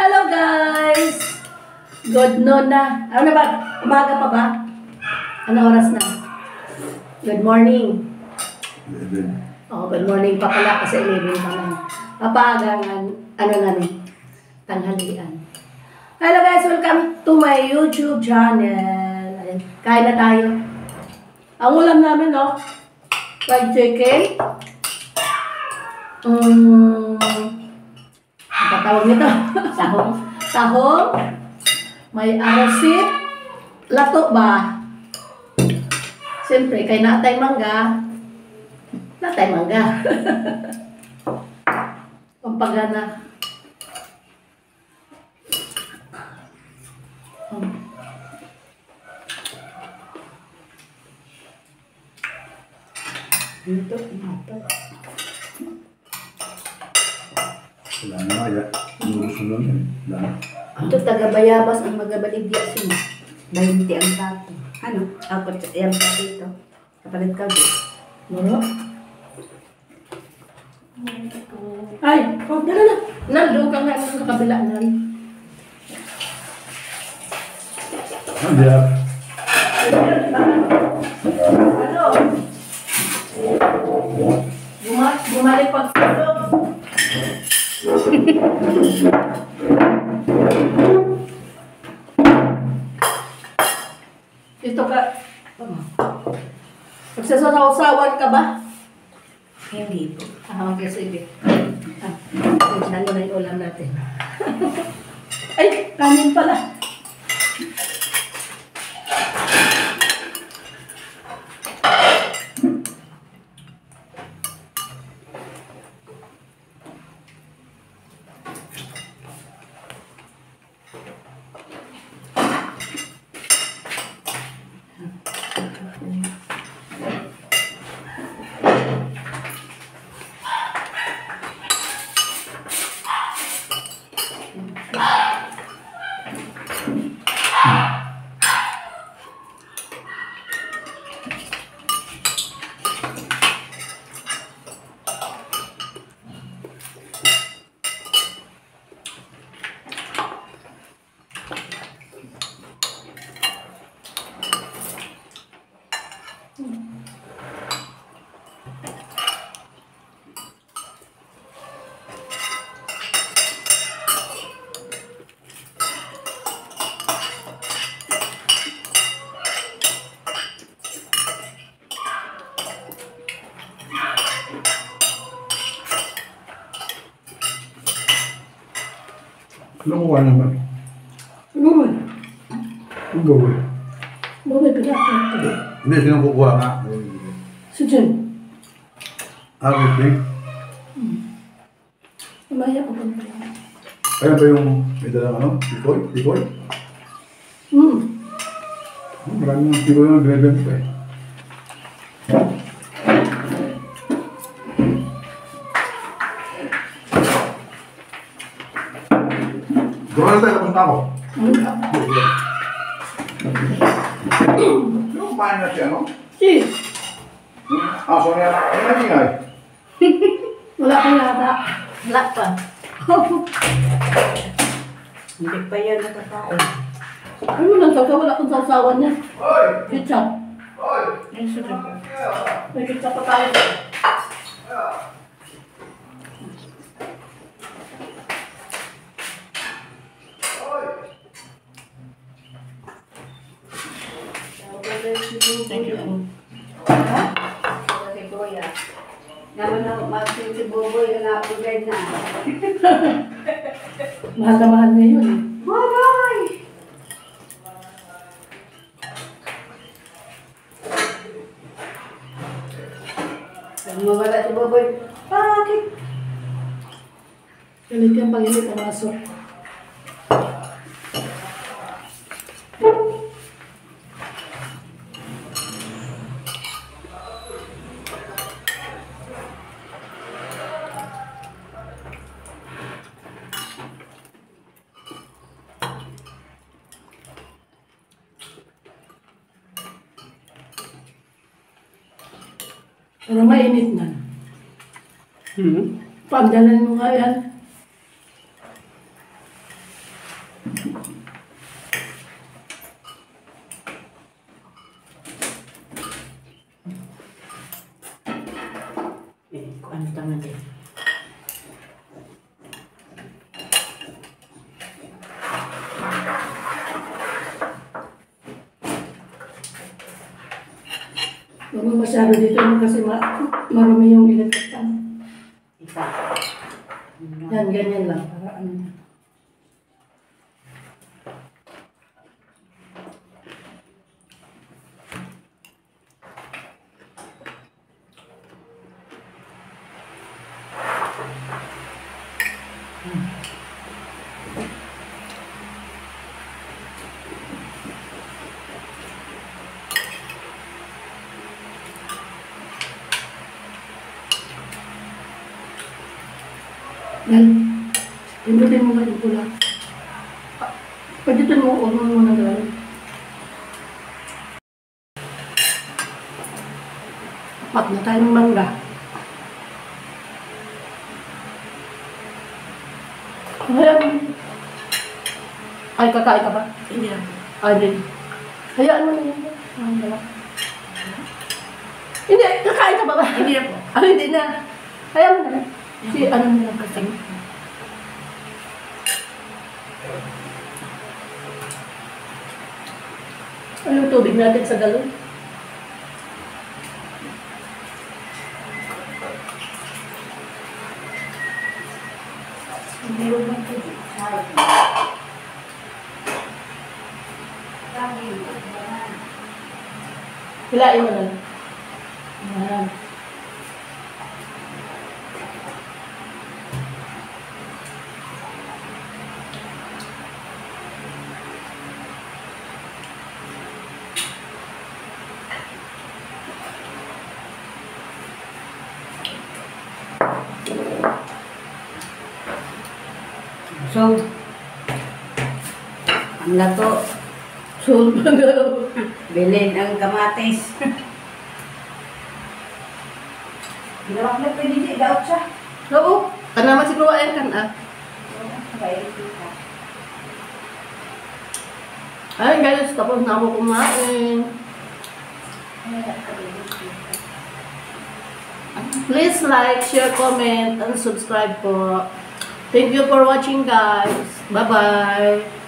Hello guys! Good noon na. Ano na ba? Umaga pa ba? Ano oras na? Good morning. Oh, good morning pa pala kasi 11 pa lang. Papagangan, ano na rin, tanghalian. Hello guys, welcome to my YouTube channel. Ayan, kain na tayo. Ang ulam namin, no? Fried chicken. Um, ano tawag nito? Tahong. Tahong. May arosit. Lato ba? Siyempre, kay natay mangga. Natay mangga. Pampagana. Um, Dito, inapat. Wala na kaya. Sinusunod yun. Wala na. Ito, taga-bayabas ang magabaligya sila. 20 ang tato. Ano? Ako, yan pa dito. Kapalit ka dito. Muro? Ay, oh, dala na. Nandun ka nga sa kabila na. Hindi ah. Ano? Buma bumalik pag Dito ka. Magsasasawasawan ka ba? Hindi po. Ah, okay, sige. Ah, nalo na yung ulam natin. Ay, kanin pala. Anong kuha naman? Bumay. Ang gawin. Bumay pala. Hindi, sino kukuha nga? Si Jen. Ah, okay. Umaya ko pa. Kaya ba yung may dalang ano? Tikoy? Tikoy? Hmm. Hmm, Maraming mga tikoy na binibenta eh. Doon na tayo, napunta ako. Yung kumain na siya, no? Si. Ah, so niya, ano na ingay? Wala ka yata. Wala pa. Hindi pa yan nakakaon. Ano mo lang sasawa? Wala kang sasawan niya. Hoy! Ketchup. Hoy! Ay, ketchup pa tayo. Thank you po. Ha? Kasi kuya. Naman ako, magsin si Napugay na. Mahal na mahal na yun. Boboy! Pag mawala si Boboy, bakit? Galit yung pangilit ang aso. Pero mainit na. Hmm? Pandalan mo nga yan. Eh, kung ano tama din. Huwag mo masyado dito no, kasi ma marumi yung pan. Isa. Yan, ganyan lang. Para ano. Yan. Pindutin mo ba yung pula? Pindutin mo, huwag mo muna gawin. Apat na tayo ng mangga. Ayan. Ay, kakain ka ba? Hindi na. Ay, din. Hayaan mo na yun. Ang. Hindi, kakain ka ba ba? Hindi na po. Ah, hindi na. Hayaan mo na. Si ano na lang kasi. Ano yung tubig natin sa galon? Hindi mo ba ito? Hilain mo na. Ayan. So, ang lato, So, ano? bilhin ang kamatis. Ginawa ko na pwede di, daot siya. Oo. Kanama si Kuwain kan ah. Ay guys, tapos na ako kumain. Please like, share, comment, and subscribe po. Thank you for watching guys. Bye-bye.